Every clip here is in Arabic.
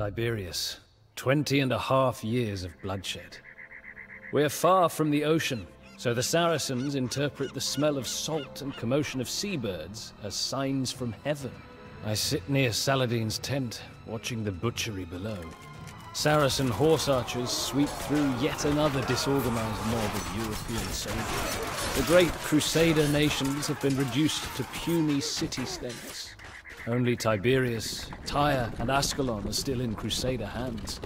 Tiberius, twenty and a half years of bloodshed. We're far from the ocean, so the Saracens interpret the smell of salt and commotion of seabirds as signs from heaven. I sit near Saladin's tent, watching the butchery below. Saracen horse archers sweep through yet another disorganized mob of European soldiers. The great Crusader nations have been reduced to puny city-states. Only Tiberias, Tyre, and Ascalon are still in Crusader hands.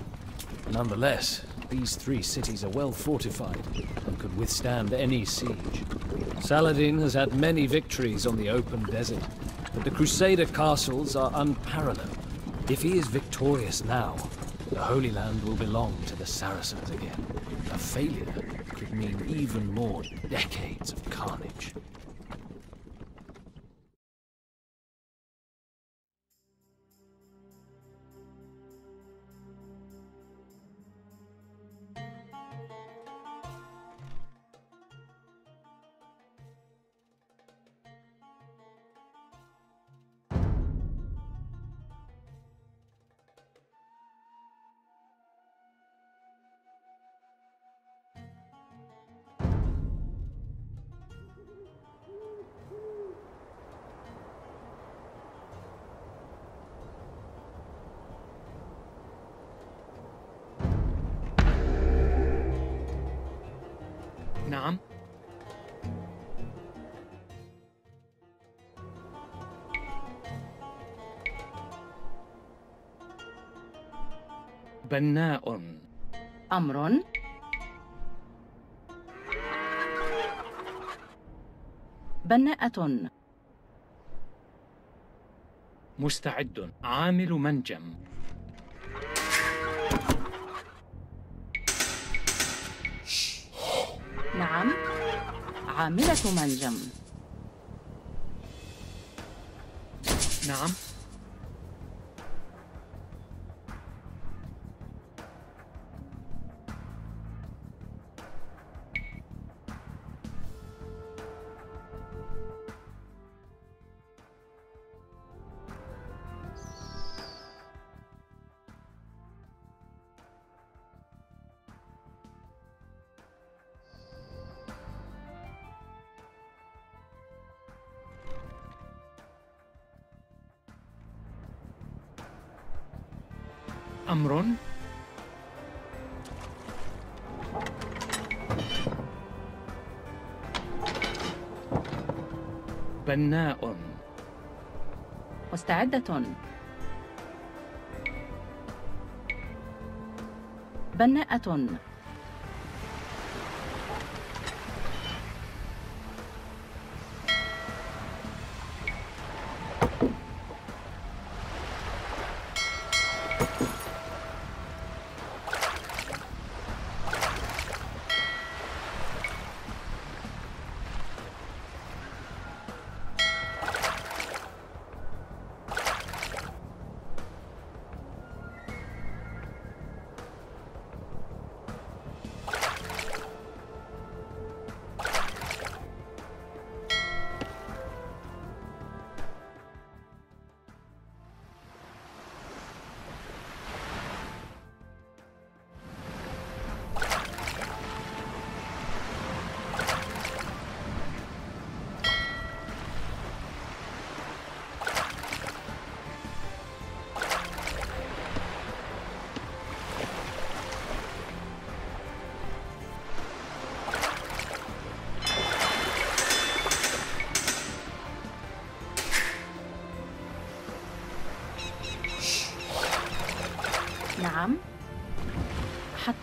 Nonetheless, these three cities are well fortified and could withstand any siege. Saladin has had many victories on the open desert, but the Crusader castles are unparalleled. If he is victorious now, the Holy Land will belong to the Saracens again. A failure could mean even more decades of carnage. بناء. أمر. بناءة. مستعد. عامل منجم. نعم. عاملة منجم. نعم. أمر. بناء. مستعدة. بناءة.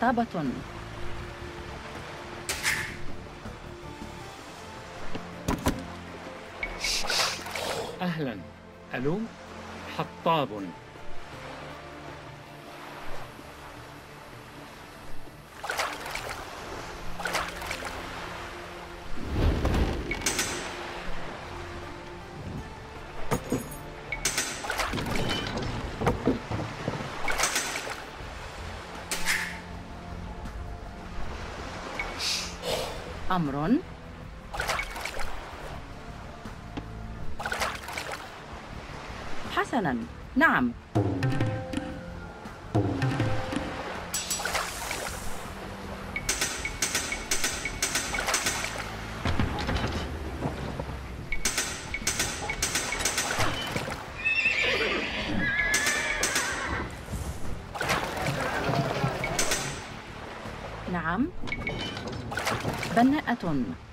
حطابة أهلا. ألو؟ حطاب. أمر. حسنا. نعم. بناءة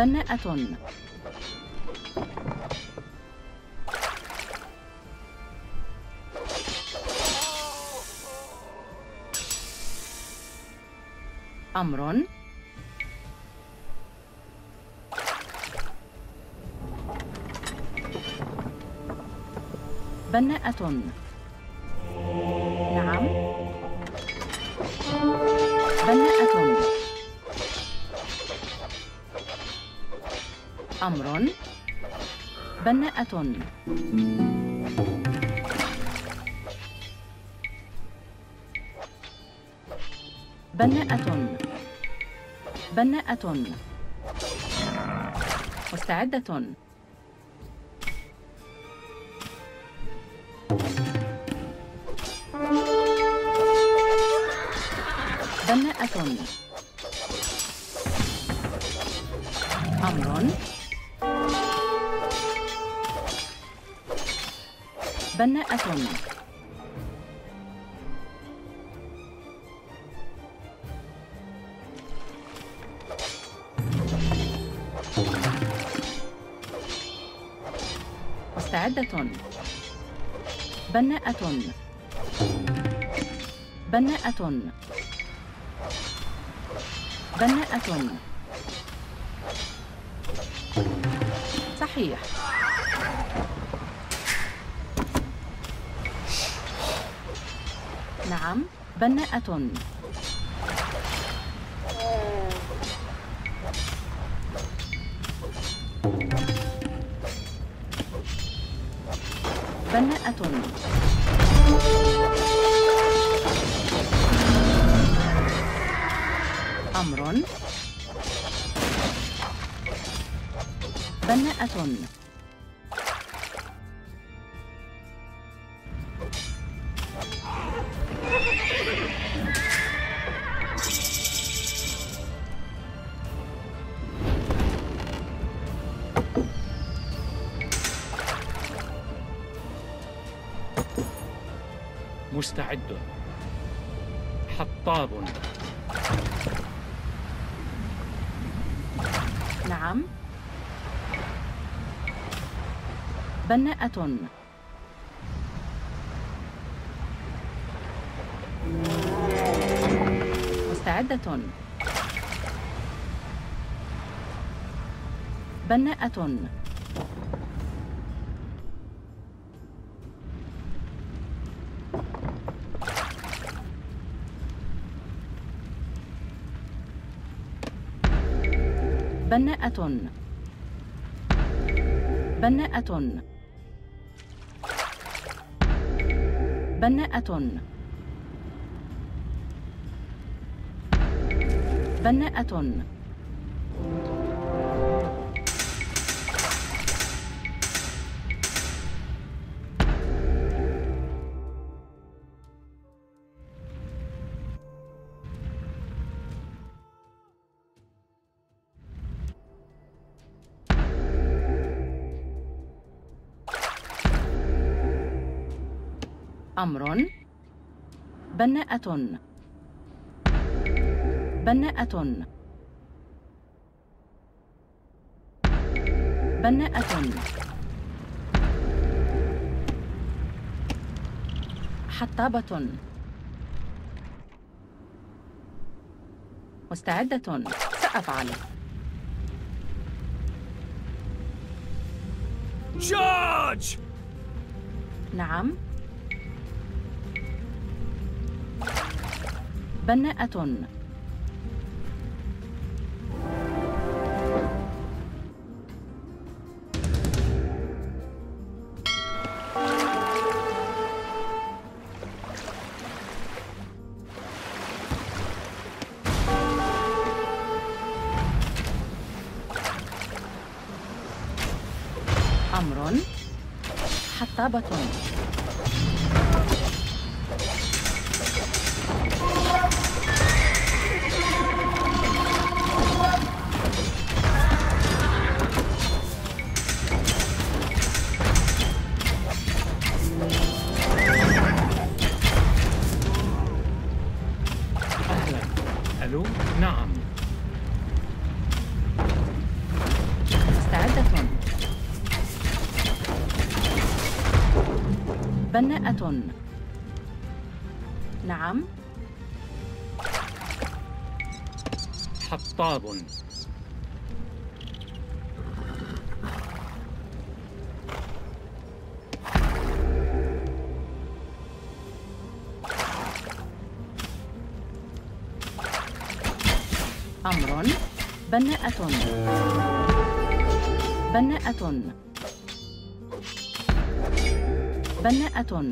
بناءة. أمر. بناءة. أمر بناءة. بناءة. بناءة. مستعدة. بناءة. أمر. بناءة مستعدة. بناءة. بناءة. بناءة. صحيح. نعم بناءة. بناءة. أمر. بناءة. حطاب نعم. بناءة. مستعدة. بناءة. بناءة. بناءة. بناءة. بناءة. أمر بناءة. بناءة. بناءة. حطابة. مستعدة. سأفعل. Charge! نعم. بناءة. بناءة نعم. حطاب. أمر. بناءة. بناءة. بناءة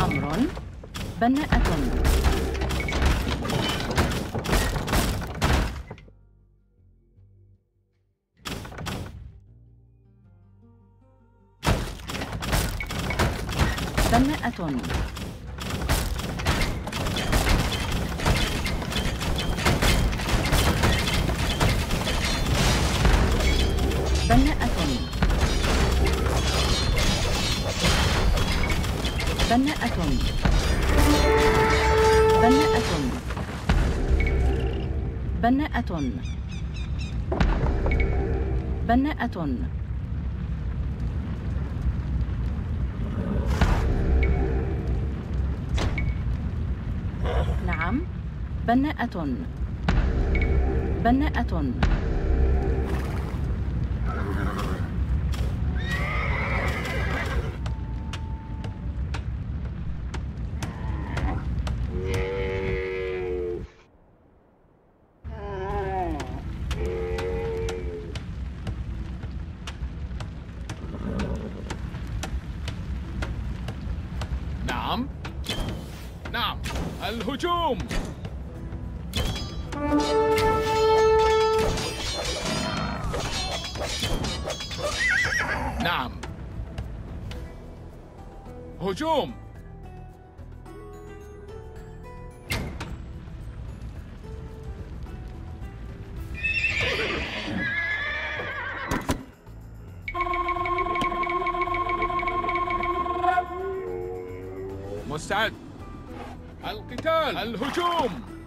أمر بناءة بناءة بناءة بناءة بناءة بناءة نعم. بناءة بناءة مستعد. القتال. الهجوم.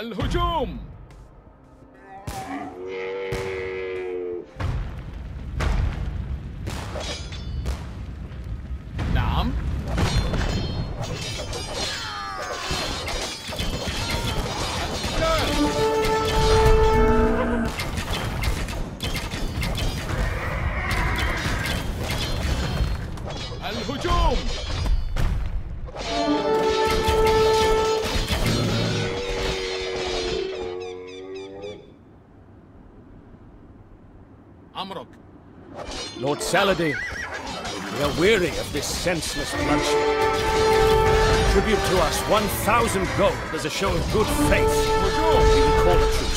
الهجوم. We are weary of this senseless bloodshed. Tribute to us 1,000 gold as a show of good faith. We will call it.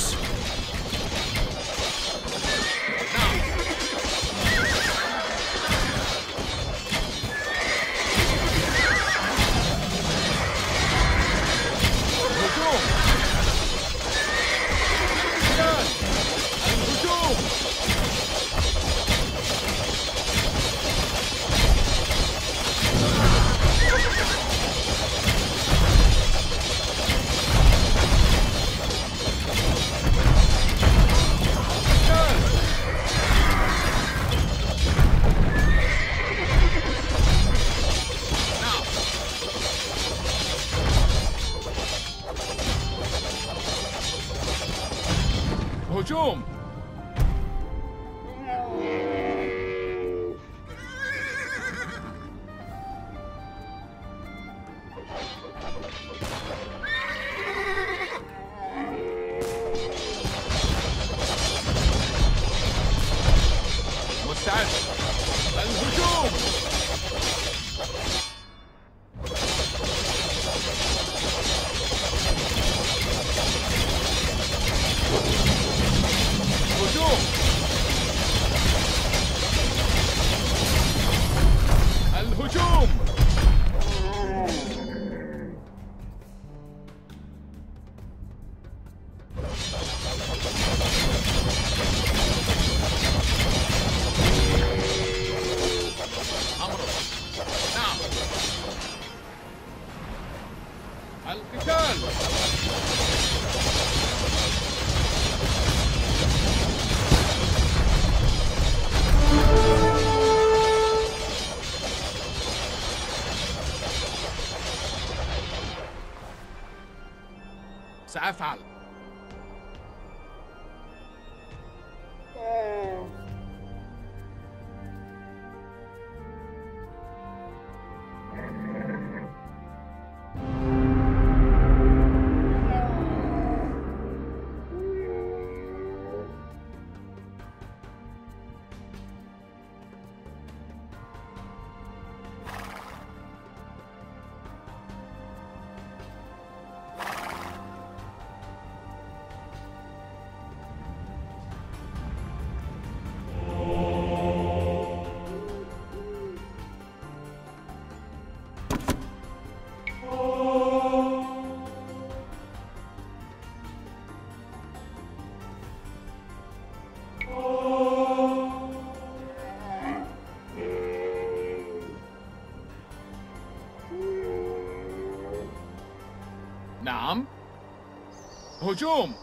هجوم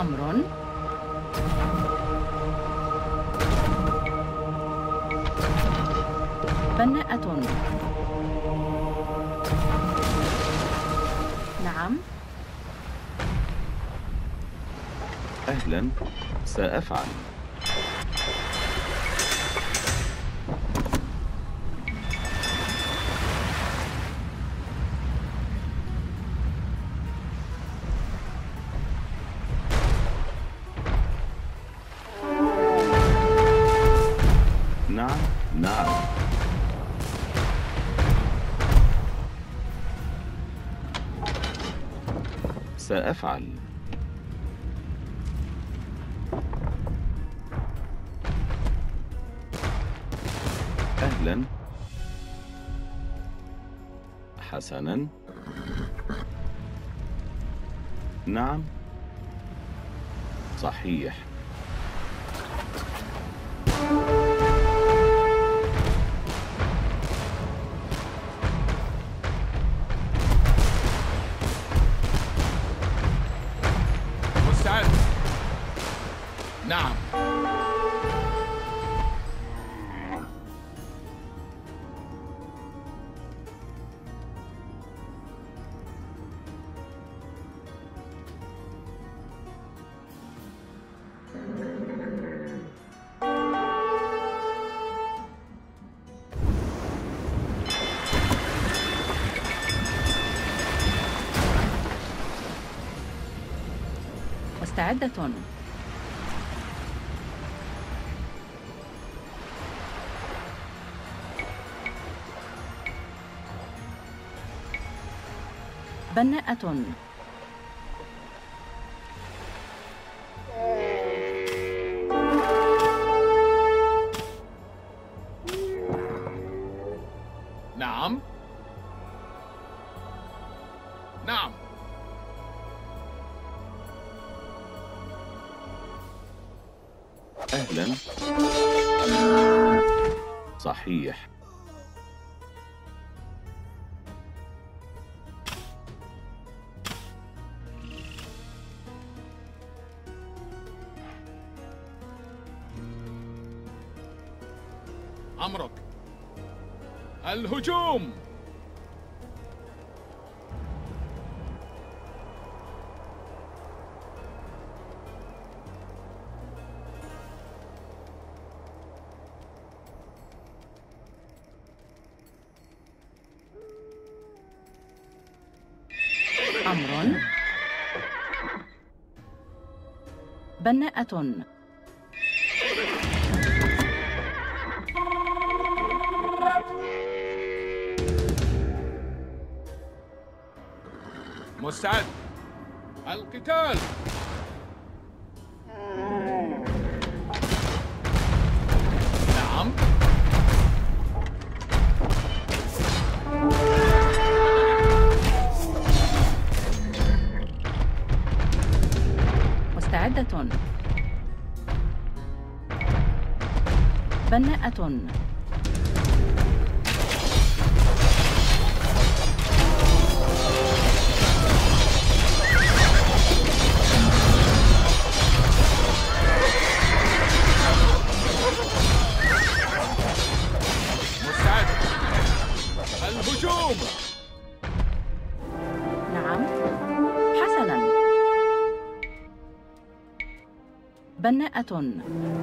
أمر. بناءة. نعم. أهلا. سأفعل. سأفعل أهلا. حسنا. نعم. صحيح. نعم. مستعدة. بناءة الهجوم. أمر بناءة بناءة الهجوم. نعم. حسنا. بناءة.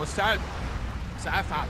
مستعد. سأفعل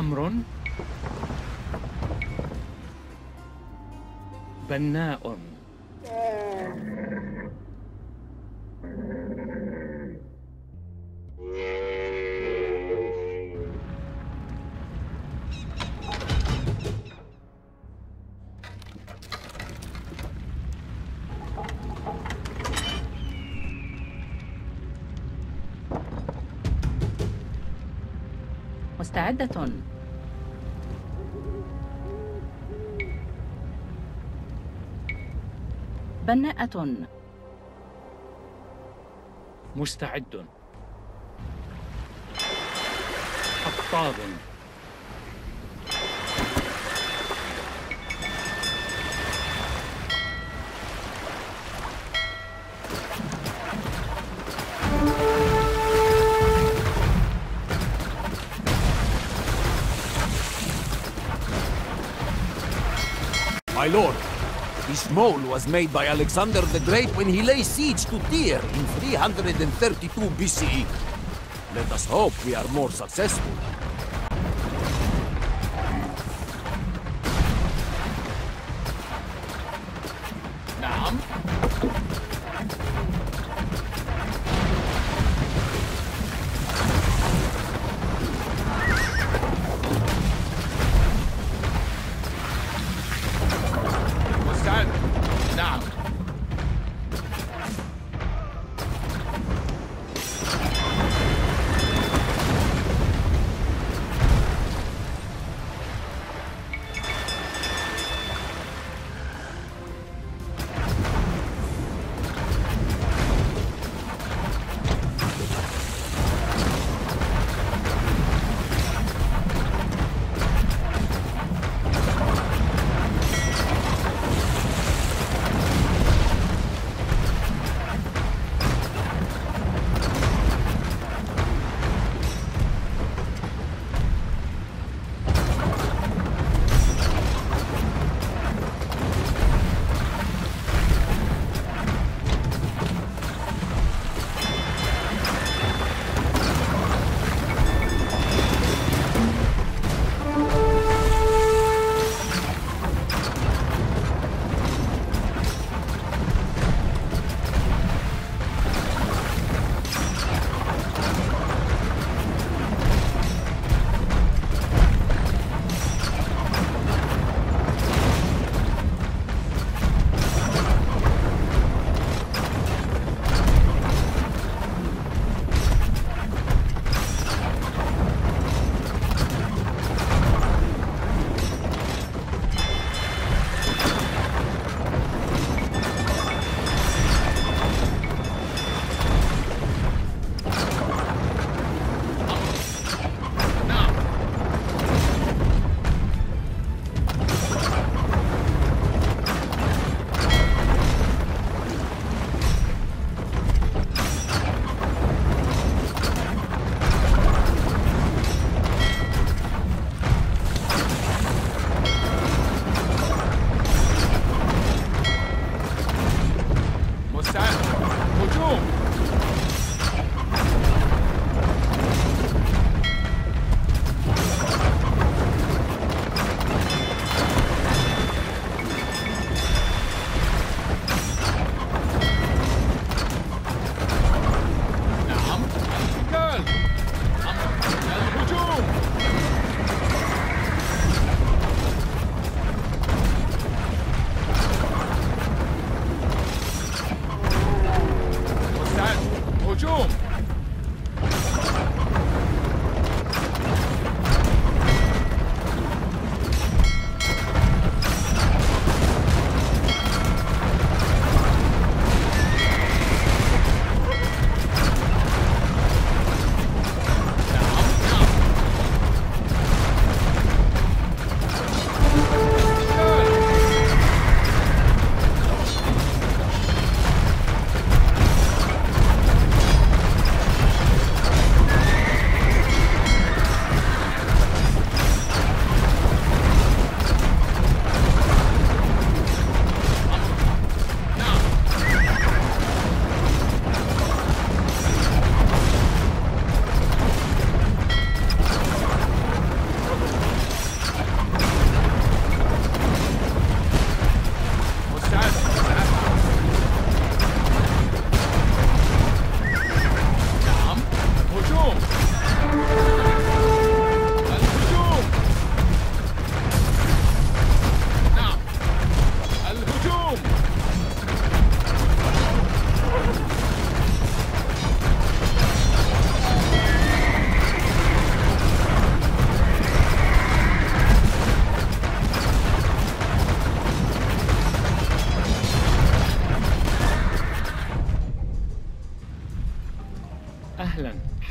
أمر بناء. مستعدة. بناءة. مستعد. حطاب. My lord, this mole was made by Alexander the Great when he lay siege to Tyre in 332 BCE. Let us hope we are more successful.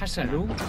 أهلا حسن حطاب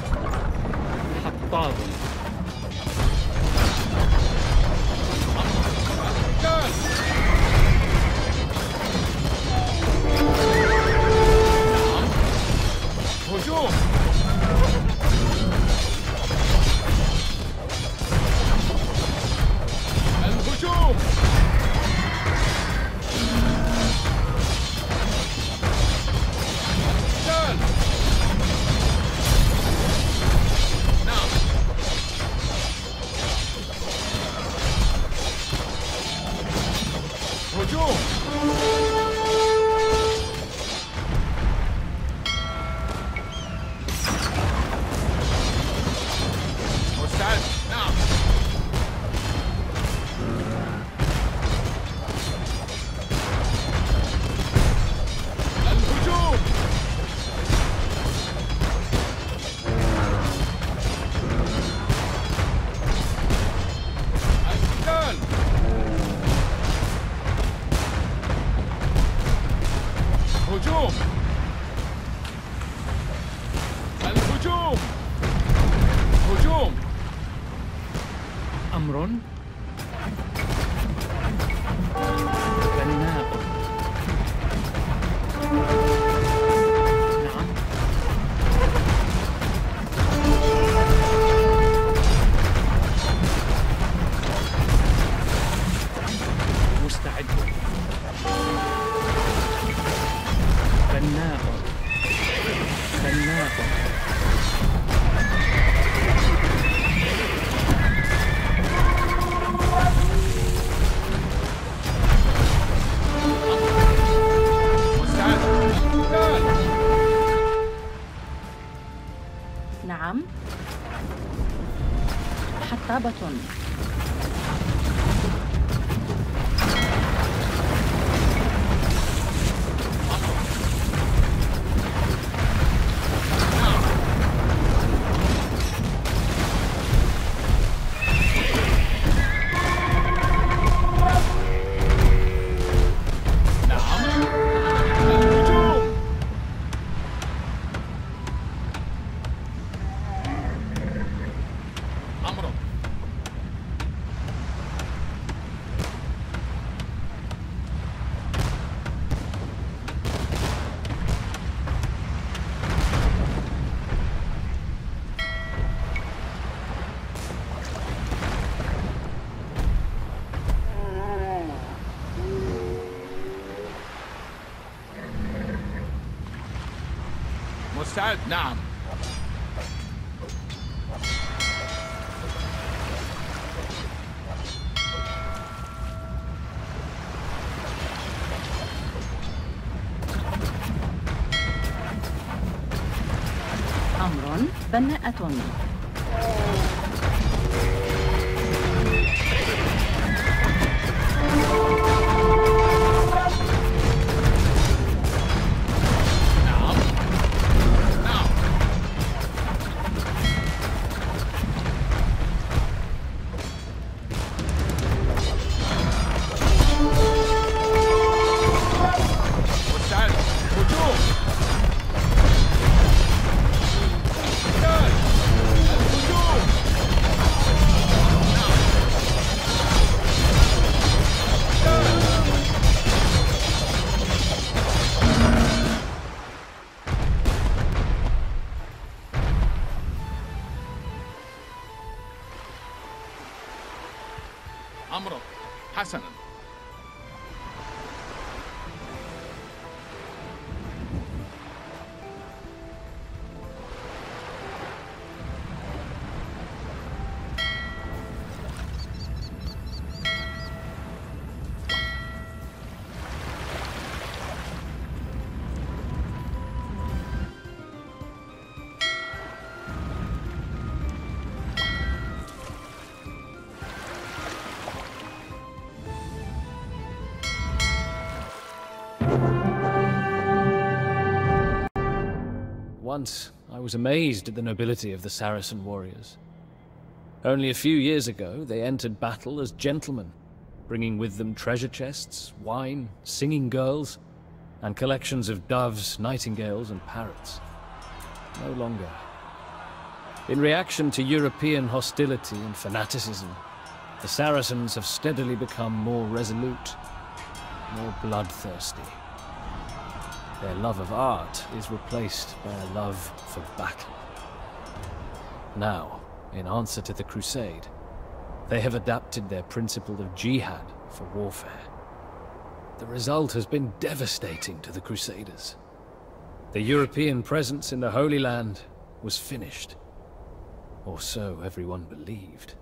هجوم الهجوم هجوم أمر مستعد نعم. أمر بناءة. Once, I was amazed at the nobility of the Saracen warriors. Only a few years ago, they entered battle as gentlemen, bringing with them treasure chests, wine, singing girls, and collections of doves, nightingales, and parrots. no longer. In reaction to European hostility and fanaticism, the Saracens have steadily become more resolute, more bloodthirsty. Their love of art is replaced by a love for battle. Now, in answer to the Crusade, they have adapted their principle of jihad for warfare. The result has been devastating to the Crusaders. The European presence in the Holy Land was finished. Or so everyone believed.